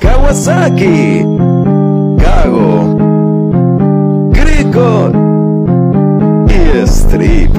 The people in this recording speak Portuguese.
Kawasaki, Gago, Grico e Strip.